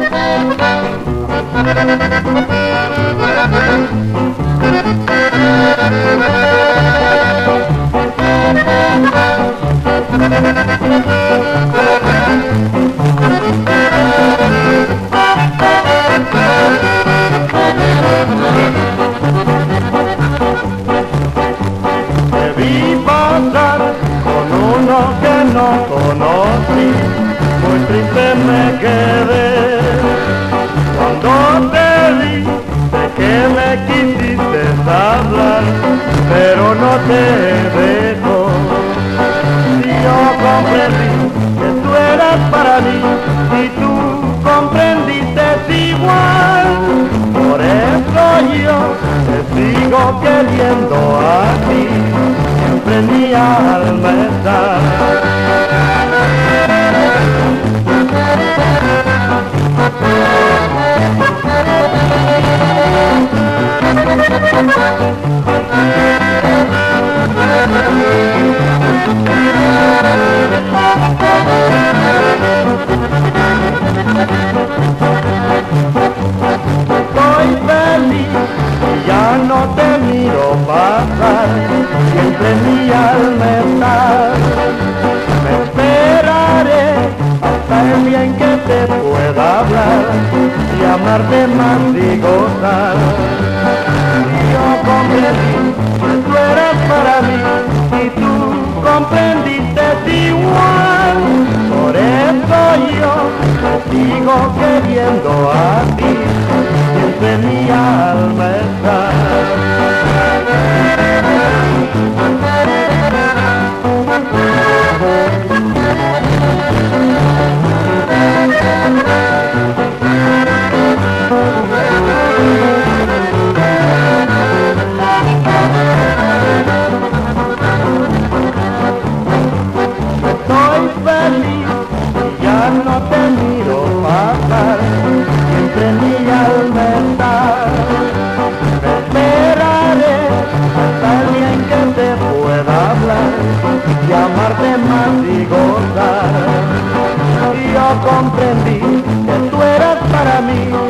Thank you. queriendo a ti, siempre en mi alma siempre mi alma está. Me esperaré hasta el día en que te pueda hablar y amarte más y gozar. Yo comprendí que tú eras para mí y tú comprendiste igual. Por eso yo sigo queriendo a ti. comprendí que tú eras para mí.